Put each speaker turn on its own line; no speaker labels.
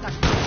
Contact.